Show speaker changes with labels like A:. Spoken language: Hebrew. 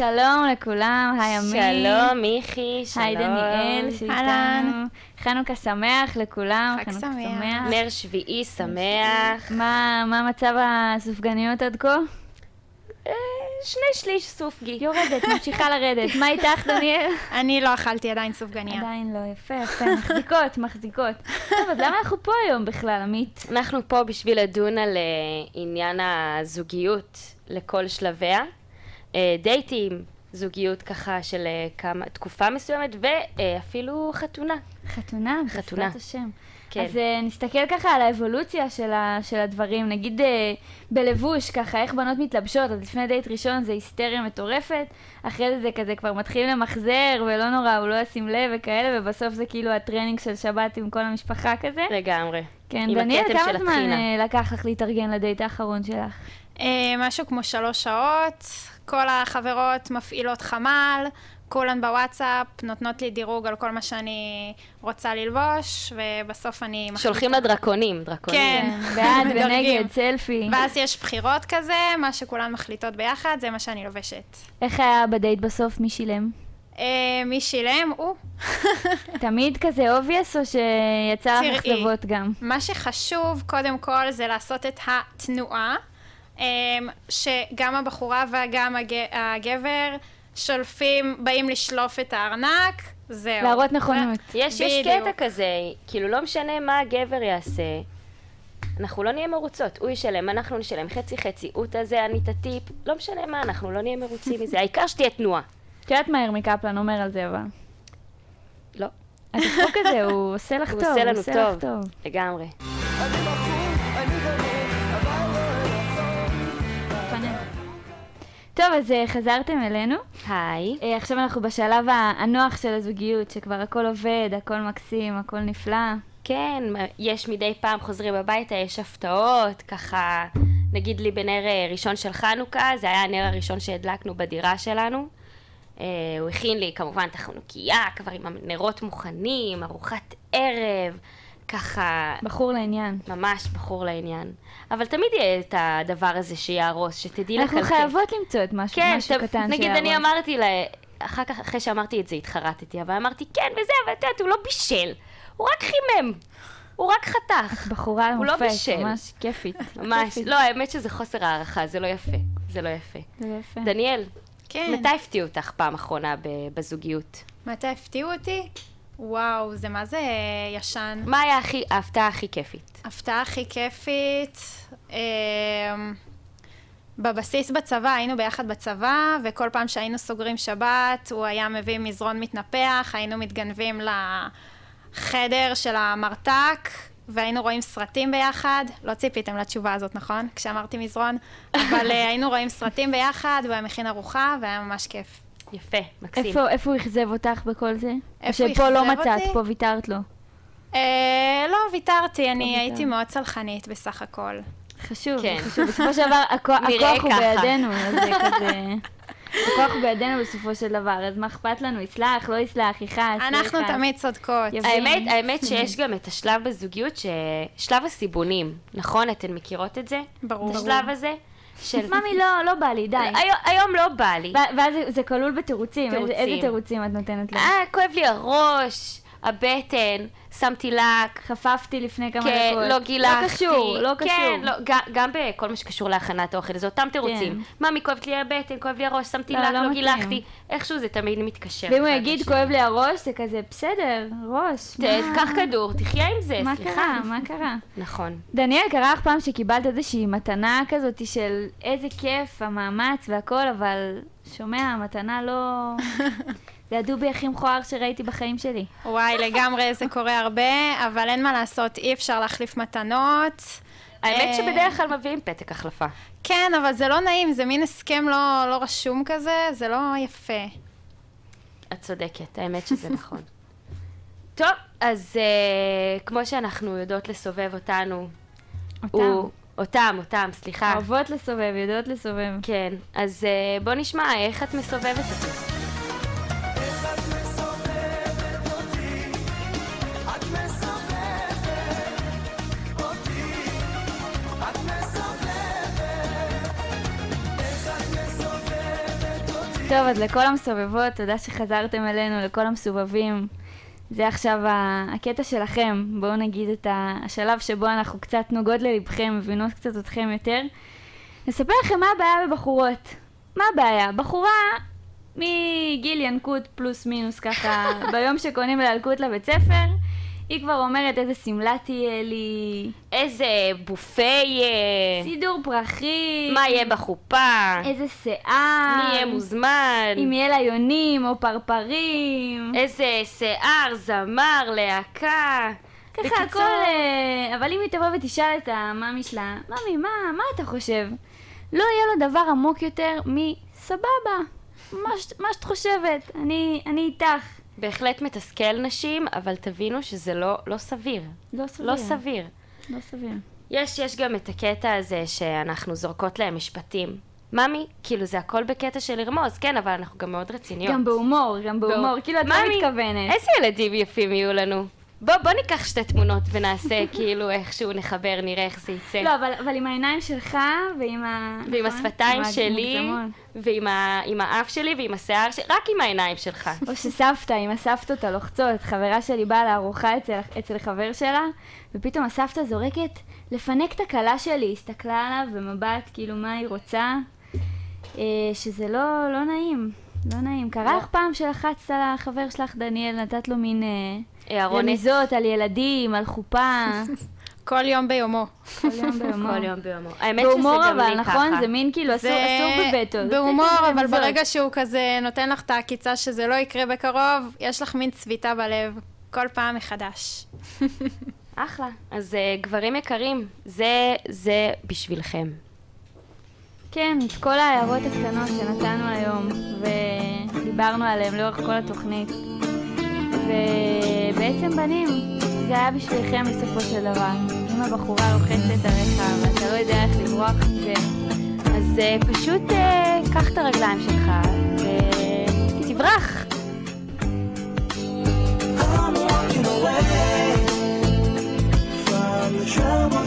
A: שלום לכולם, היי עמית.
B: שלום, מיכי, שלום.
A: היי דניאל, שאיתנו. חנוכה שמח לכולם.
C: חג
A: חנוכה
C: שמח.
B: נר שביעי שמח.
A: מה מה מצב הסופגניות עד כה?
B: אה, שני שליש סופגי.
A: יורדת, ממשיכה לרדת. מה איתך, דניאל?
C: אני לא אכלתי עדיין סופגניה.
A: עדיין לא, יפה, יפה, מחזיקות, מחזיקות. טוב, אז למה אנחנו פה היום בכלל, עמית?
B: אנחנו פה בשביל לדון על אה, עניין הזוגיות לכל שלביה. אה, דייטים, זוגיות ככה של אה, כמה, תקופה מסוימת, ואפילו חתונה.
A: חתונה,
B: חתונה.
A: בעזרת השם.
B: כן.
A: אז uh, נסתכל ככה על האבולוציה של, ה, של הדברים, נגיד uh, בלבוש, ככה איך בנות מתלבשות, אז לפני דייט ראשון זה היסטריה מטורפת, אחרי זה זה כזה כבר מתחילים למחזר, ולא נורא, הוא לא ישים לב וכאלה, ובסוף זה כאילו הטרנינג של שבת עם כל המשפחה כזה.
B: לגמרי.
A: כן, דניאל, כמה זמן לקח לך להתארגן לדייט האחרון שלך?
C: אה, משהו כמו שלוש שעות, כל החברות מפעילות חמ"ל, כולן בוואטסאפ, נותנות לי דירוג על כל מה שאני רוצה ללבוש, ובסוף אני מחליטה.
B: שולחים לדרקונים, דרקונים.
C: כן.
A: בעד. ונגד, סלפי.
C: ואז יש בחירות כזה, מה שכולן מחליטות ביחד, זה מה שאני לובשת.
A: איך היה בדייט בסוף, מי שילם?
C: אה, מי שילם? הוא.
A: תמיד כזה obvious, או שיצא לך. אכזבות גם?
C: מה שחשוב, קודם כל, זה לעשות את התנועה, שגם הבחורה וגם הג- הגבר שולפים, באים לשלוף את הארנק, זהו.
A: להראות נכונות.
B: יש, יש. קטע כזה, כאילו לא משנה מה הגבר יעשה, אנחנו לא נהיה מרוצות, הוא ישלם, אנחנו נשלם חצי חצי, הוא את זה, אני את הטיפ, לא משנה מה, אנחנו לא נהיה מרוצים מזה, העיקר שתהיה תנועה.
A: את יודעת מה ירמי קפלן אומר על זה, אבל...
B: לא,
A: הצחוק הזה, הוא עושה לך
B: הוא
A: טוב,
B: עושה לנו טוב. לגמרי.
A: פאנל. טוב, אז אה, חזרתם אלינו.
B: היי.
A: אה, עכשיו אנחנו בשלב הנוח של הזוגיות, שכבר הכל עובד, הכל מקסים, הכל נפלא.
B: כן, יש מדי פעם חוזרים הביתה, יש הפתעות, ככה, נגיד לי בנר אה, ראשון של חנוכה, זה היה הנר הראשון שהדלקנו בדירה שלנו. הוא הכין לי כמובן את החנוכיה, כבר עם הנרות מוכנים, ארוחת ערב, ככה,
A: בחור לעניין.
B: ממש בחור לעניין. אבל תמיד יהיה את הדבר הזה שיהרוס, שתדעי
A: אנחנו
B: לקלקל.
A: חייבות למצוא את משהו,
B: כן,
A: משהו קטן
B: נגיד אני
A: שיהרוס.
B: אמרתי לה, אחר כך, אחרי שאמרתי את זה, התחרטתי, אבל אמרתי, כן, וזה, אבל את יודעת, הוא לא בישל, הוא רק חימם, הוא רק חתך.
A: בחורה
B: הוא לא
A: למופת,
B: בישל.
A: ממש כיפית.
B: ממש. לא, האמת שזה חוסר הערכה, זה לא יפה, זה לא יפה.
A: זה יפה.
B: דניאל,
C: כן.
B: מתי הפתיעו אותך פעם אחרונה ב- בזוגיות?
C: מתי הפתיעו אותי? וואו, זה מה זה ישן.
B: מה היה הכי, ההפתעה הכי כיפית?
C: הפתעה הכי כיפית, אמ, בבסיס בצבא, היינו ביחד בצבא, וכל פעם שהיינו סוגרים שבת, הוא היה מביא מזרון מתנפח, היינו מתגנבים לחדר של המרתק, והיינו רואים סרטים ביחד. לא ציפיתם לתשובה הזאת, נכון? כשאמרתי מזרון. אבל אה, היינו רואים סרטים ביחד, והוא היה מכין ארוחה, והיה ממש כיף.
B: יפה, מקסים.
A: איפה איפה הוא אכזב אותך בכל זה?
C: איפה הוא
A: שפה לא מצאת,
C: אותי?
A: פה ויתרת לו.
C: אה, לא, ויתרתי, אני
A: ויתרת.
C: הייתי מאוד צלחנית בסך הכל.
A: חשוב,
B: כן.
A: חשוב. בסופו של דבר, הכוח הכוח הוא
B: ככה.
A: בידינו, אז זה כזה... הכוח בידינו בסופו של דבר, אז מה אכפת לנו? יסלח, לא יסלח, יכעס, לא
C: אנחנו. תמיד צודקות.
B: האמת, האמת שיש גם את השלב בזוגיות, ש... שלב הסיבונים, נכון? אתן מכירות את זה?
C: ברור.
B: את השלב הזה? של...
A: ממי, לא, לא בא לי, די.
B: היום, היום לא בא לי.
A: ואז זה- כלול בתירוצים.
B: תירוצים.
A: איזה תירוצים את נותנת לו?
B: אה, כואב לי הראש, הבטן, שמתי לק.
A: חפפתי לפני כמה
B: כן,
A: דקות.
B: לא גילחתי.
A: לא קשור, לא קשור.
B: כן, לא, גם, גם בכל מה שקשור להכנת אוכל, זה אותם תירוצים. ממי, כואבת לי הבטן, כואב לי הראש, שמתי
A: לא,
B: לק,
A: לא
B: לא. גילחתי. איכשהו זה תמיד מתקשר.
A: ואם הוא יגיד. כואב לי הראש, זה כזה, בסדר, ראש.
B: קח כדור, תחיה עם זה,
A: מה
B: סליחה.
A: קרה? מה קרה?
B: נכון.
A: דניאל, קרה לך פעם שקיבלת איזושהי מתנה כזאת של איזה כיף, המאמץ והכל, אבל שומע, המתנה לא... זה הדובי הכי מכוער שראיתי בחיים שלי.
C: וואי, לגמרי, זה קורה הרבה, אבל אין מה לעשות, אי אפשר להחליף מתנות.
B: האמת
C: אה,
B: שבדרך כלל מביאים פתק החלפה.
C: כן, אבל זה לא נעים, זה מין הסכם לא, לא רשום כזה, זה לא יפה.
B: את צודקת, האמת שזה נכון. טוב, אז uh, כמו שאנחנו יודעות לסובב אותנו, הוא... אותם, אותם, סליחה.
A: אוהבות לסובב, יודעות לסובב.
B: כן, אז uh, בוא נשמע איך את מסובבת אותי.
A: טוב, אז לכל המסובבות, תודה שחזרתם אלינו, לכל המסובבים. זה עכשיו הקטע שלכם. בואו נגיד את השלב שבו אנחנו קצת נוגעות ללבכם, מבינות קצת אתכם יותר. נספר לכם מה הבעיה בבחורות. מה הבעיה? בחורה מגיל ינקות פלוס מינוס ככה, ביום שקונים לה ילקוט לבית ספר, היא כבר אומרת איזה שמלה תהיה לי,
B: איזה בופה יהיה,
A: סידור פרחים,
B: מה יהיה בחופה,
A: איזה שיער,
B: מי יהיה מוזמן,
A: אם יהיה לה יונים או פרפרים,
B: איזה שיער, זמר, להקה.
A: ככה
B: בקיצור-
A: הכל, אה, אבל אם היא תבוא ותשאל את המאמי שלה, ממי, מה, מה אתה חושב? לא יהיה לו דבר עמוק יותר מסבבה, מה, ש- מה שאת חושבת, אני, אני איתך.
B: בהחלט מתסכל נשים, אבל תבינו שזה לא, לא סביר.
A: לא סביר.
B: לא סביר.
A: לא סביר.
B: יש, יש גם את הקטע הזה שאנחנו זורקות להם משפטים. ממי, כאילו זה הכל בקטע של לרמוז, כן, אבל אנחנו גם מאוד רציניות.
A: גם בהומור, גם בהומור, כאילו את לא מתכוונת.
B: איזה ילדים יפים יהיו לנו. בוא, בוא ניקח שתי תמונות ונעשה כאילו איכשהו נחבר, נראה איך זה יצא.
A: לא, אבל, אבל עם העיניים שלך ועם ה...
B: ועם
A: נכון?
B: השפתיים שלי. ועם ה- עם האף שלי, ועם השיער שלי, רק עם העיניים שלך.
A: או שסבתא, עם הסבתות הלוחצות, חברה שלי באה לארוחה אצל, אצל חבר שלה, ופתאום הסבתא זורקת לפנק את הכלה שלי, הסתכלה עליו במבט, כאילו מה היא רוצה, אה, שזה לא, לא נעים, לא נעים. קרה
B: לא.
A: לך פעם שלחצת על החבר שלך, דניאל, נתת לו מין אה, רמיזות על ילדים, על חופה,
C: כל יום ביומו.
A: כל יום בהומור.
B: כל יום ביומו. האמת שזה
A: בהומור
B: גם
A: אבל,
B: לי ככה.
A: נכון? זה מין כאילו אסור, בבטו.
C: בהומור, אבל. ברגע שהוא כזה נותן לך את העקיצה שזה לא יקרה בקרוב, יש לך מין צביטה בלב. כל פעם מחדש.
B: אחלה. אז uh, גברים יקרים, זה, זה בשבילכם.
A: כן, את כל ההערות הקטנות שנתנו היום, ודיברנו עליהן לאורך כל התוכנית. בעצם בנים, זה היה בשבילכם בסופו של דבר. אם הבחורה לוחצת עליך ואתה לא יודע איך לברוח מזה,
B: אז uh, פשוט uh, קח את הרגליים שלך ותברח.
D: I'm walking away from the trouble